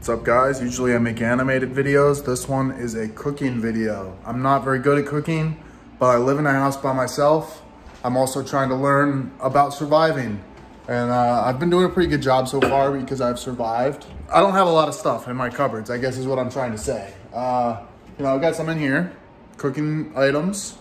What's up guys? Usually I make animated videos. This one is a cooking video. I'm not very good at cooking, but I live in a house by myself. I'm also trying to learn about surviving. And uh, I've been doing a pretty good job so far because I've survived. I don't have a lot of stuff in my cupboards, I guess is what I'm trying to say. Uh, you know, I've got some in here, cooking items.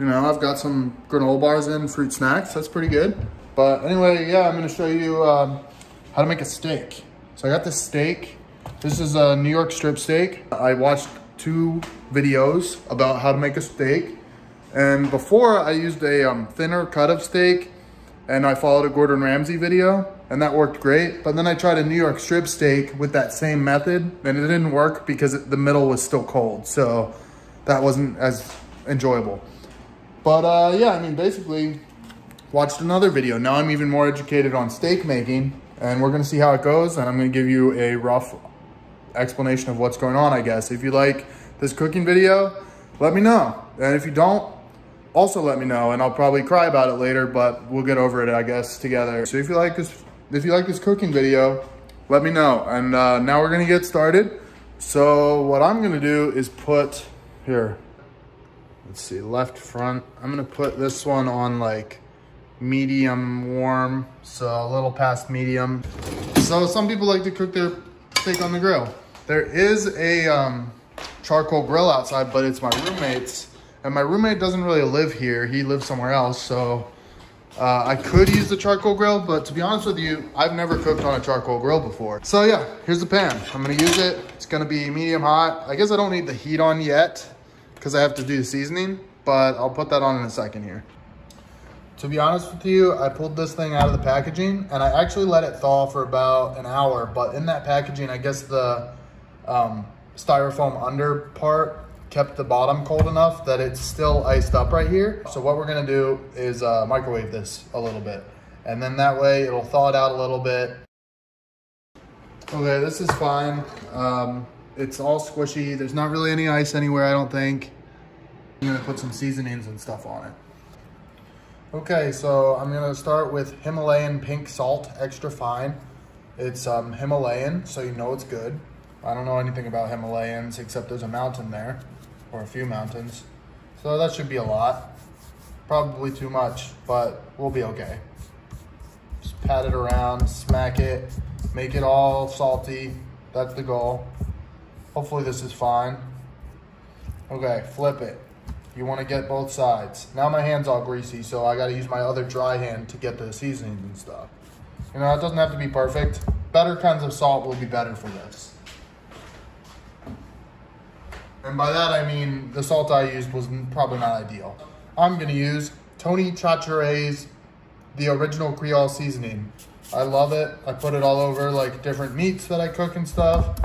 You know, I've got some granola bars and fruit snacks. That's pretty good. But anyway, yeah, I'm gonna show you um, how to make a steak. So I got this steak. This is a New York strip steak. I watched two videos about how to make a steak. And before I used a um, thinner cut of steak and I followed a Gordon Ramsay video and that worked great. But then I tried a New York strip steak with that same method and it didn't work because the middle was still cold. So that wasn't as enjoyable. But uh, yeah, I mean, basically watched another video. Now I'm even more educated on steak making and we're gonna see how it goes and I'm gonna give you a rough explanation of what's going on, I guess. If you like this cooking video, let me know. And if you don't, also let me know and I'll probably cry about it later, but we'll get over it, I guess, together. So if you like this, if you like this cooking video, let me know. And uh, now we're gonna get started. So what I'm gonna do is put, here, let's see, left front. I'm gonna put this one on like medium warm, so a little past medium. So some people like to cook their steak on the grill. There is a um, charcoal grill outside, but it's my roommate's. And my roommate doesn't really live here. He lives somewhere else, so uh, I could use the charcoal grill, but to be honest with you, I've never cooked on a charcoal grill before. So yeah, here's the pan. I'm gonna use it. It's gonna be medium hot. I guess I don't need the heat on yet because I have to do the seasoning, but I'll put that on in a second here. To be honest with you, I pulled this thing out of the packaging and I actually let it thaw for about an hour. But in that packaging, I guess the um, styrofoam under part kept the bottom cold enough that it's still iced up right here. So what we're gonna do is uh, microwave this a little bit. And then that way it'll thaw it out a little bit. Okay, this is fine. Um, it's all squishy. There's not really any ice anywhere, I don't think. I'm gonna put some seasonings and stuff on it. Okay, so I'm gonna start with Himalayan pink salt, extra fine. It's um, Himalayan, so you know it's good. I don't know anything about Himalayans except there's a mountain there, or a few mountains. So that should be a lot. Probably too much, but we'll be okay. Just pat it around, smack it, make it all salty. That's the goal. Hopefully this is fine. Okay, flip it. You want to get both sides. Now my hand's all greasy, so I got to use my other dry hand to get the seasonings and stuff. You know, it doesn't have to be perfect. Better kinds of salt will be better for this. And by that I mean the salt I used was probably not ideal. I'm going to use Tony Chachere's the original Creole seasoning. I love it. I put it all over like different meats that I cook and stuff.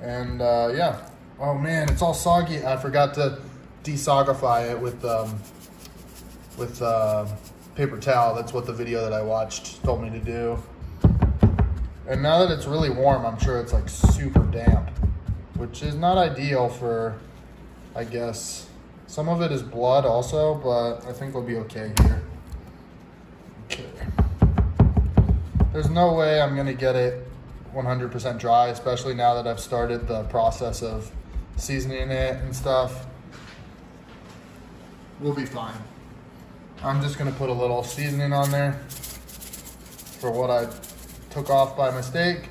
And uh, yeah. Oh man, it's all soggy. I forgot to desogify it with um, with uh, paper towel. That's what the video that I watched told me to do. And now that it's really warm, I'm sure it's like super damp, which is not ideal for, I guess. Some of it is blood also, but I think we'll be okay here. Okay. There's no way I'm gonna get it 100% dry, especially now that I've started the process of seasoning it and stuff we'll be fine. I'm just gonna put a little seasoning on there for what I took off by mistake.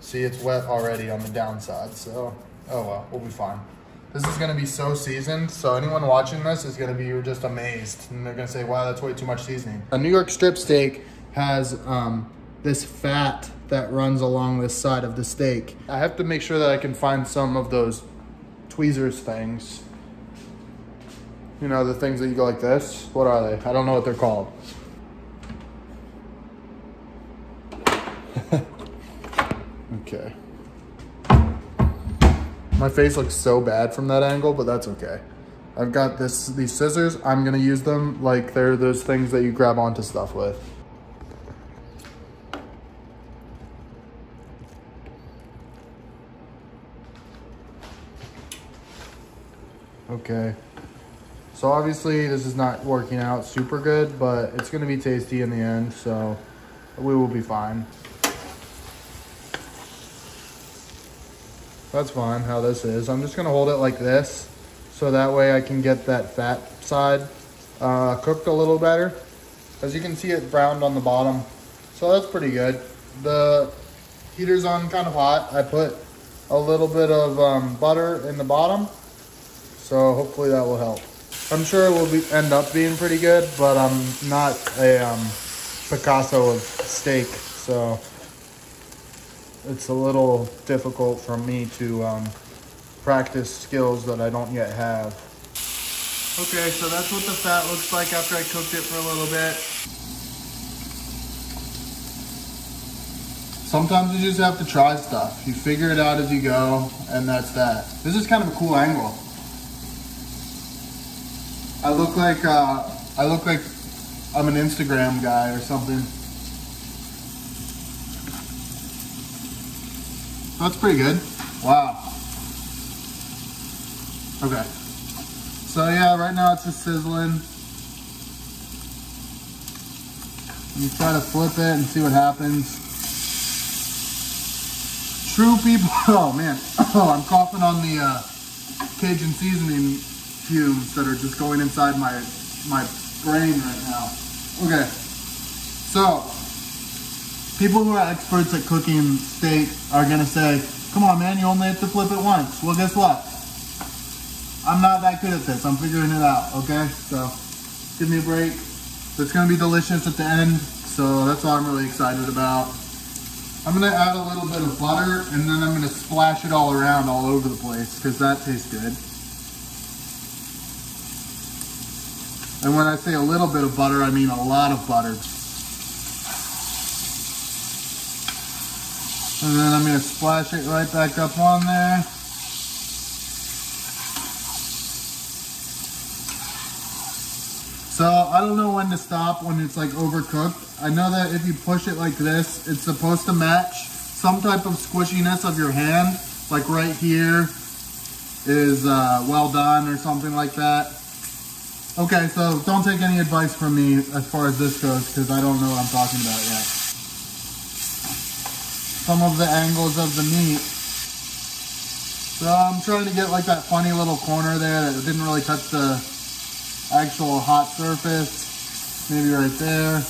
See, it's wet already on the downside, so, oh well, we'll be fine. This is gonna be so seasoned, so anyone watching this is gonna be just amazed. And they're gonna say, wow, that's way too much seasoning. A New York strip steak has um, this fat that runs along this side of the steak. I have to make sure that I can find some of those tweezers things. You know, the things that you go like this. What are they? I don't know what they're called. okay. My face looks so bad from that angle, but that's okay. I've got this these scissors. I'm gonna use them like they're those things that you grab onto stuff with. Okay. So obviously this is not working out super good, but it's gonna be tasty in the end, so we will be fine. That's fine how this is. I'm just gonna hold it like this, so that way I can get that fat side uh, cooked a little better. As you can see it browned on the bottom, so that's pretty good. The heater's on kind of hot. I put a little bit of um, butter in the bottom, so hopefully that will help. I'm sure it will be, end up being pretty good, but I'm not a um, Picasso of steak, so it's a little difficult for me to um, practice skills that I don't yet have. Okay, so that's what the fat looks like after I cooked it for a little bit. Sometimes you just have to try stuff. You figure it out as you go, and that's that. This is kind of a cool angle. I look like uh, I look like I'm an Instagram guy or something. That's pretty good. Wow. Okay. So yeah, right now it's just sizzling. You try to flip it and see what happens. True people, oh man, oh I'm coughing on the uh, Cajun seasoning fumes that are just going inside my, my brain right now. Okay, so people who are experts at cooking steak are gonna say, come on man, you only have to flip it once. Well, guess what? I'm not that good at this. I'm figuring it out, okay? So give me a break. It's gonna be delicious at the end, so that's all I'm really excited about. I'm gonna add a little bit of butter and then I'm gonna splash it all around all over the place because that tastes good. And when I say a little bit of butter, I mean a lot of butter. And then I'm gonna splash it right back up on there. So I don't know when to stop when it's like overcooked. I know that if you push it like this, it's supposed to match some type of squishiness of your hand. Like right here is uh, well done or something like that. Okay, so don't take any advice from me as far as this goes because I don't know what I'm talking about yet. Some of the angles of the meat. So I'm trying to get like that funny little corner there that didn't really touch the actual hot surface. Maybe right there.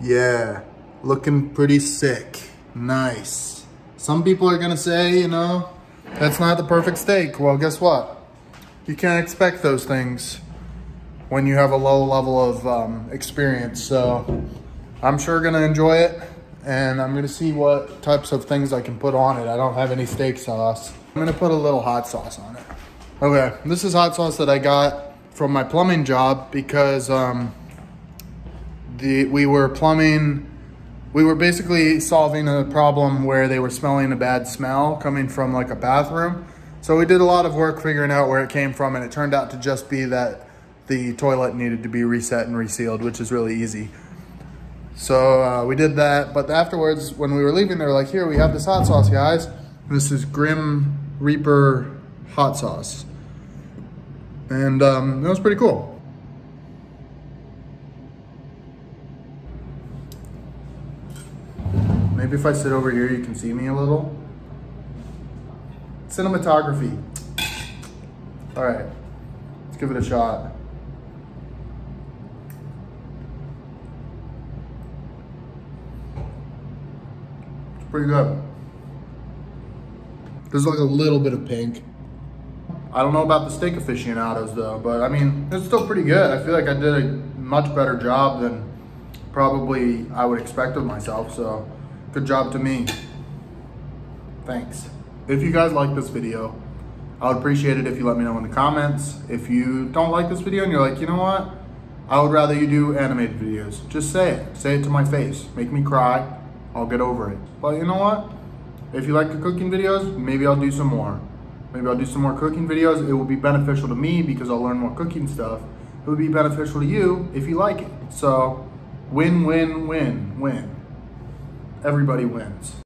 Yeah, looking pretty sick. Nice. Some people are gonna say, you know, that's not the perfect steak. Well, guess what? You can't expect those things when you have a low level of um, experience. So I'm sure gonna enjoy it and I'm gonna see what types of things I can put on it. I don't have any steak sauce. I'm gonna put a little hot sauce on it. Okay, this is hot sauce that I got from my plumbing job because um, the we were plumbing we were basically solving a problem where they were smelling a bad smell coming from like a bathroom. So we did a lot of work figuring out where it came from and it turned out to just be that the toilet needed to be reset and resealed, which is really easy. So uh, we did that, but afterwards, when we were leaving, they were like, here, we have this hot sauce, guys. This is Grim Reaper hot sauce. And um, it was pretty cool. Maybe if I sit over here, you can see me a little. Cinematography. All right, let's give it a shot. It's pretty good. There's like a little bit of pink. I don't know about the steak aficionados though, but I mean, it's still pretty good. I feel like I did a much better job than probably I would expect of myself, so Good job to me. Thanks. If you guys like this video, I would appreciate it if you let me know in the comments. If you don't like this video and you're like, you know what? I would rather you do animated videos. Just say it. Say it to my face. Make me cry. I'll get over it. But you know what? If you like the cooking videos, maybe I'll do some more. Maybe I'll do some more cooking videos. It will be beneficial to me because I'll learn more cooking stuff. It would be beneficial to you if you like it. So win, win, win, win. Everybody wins.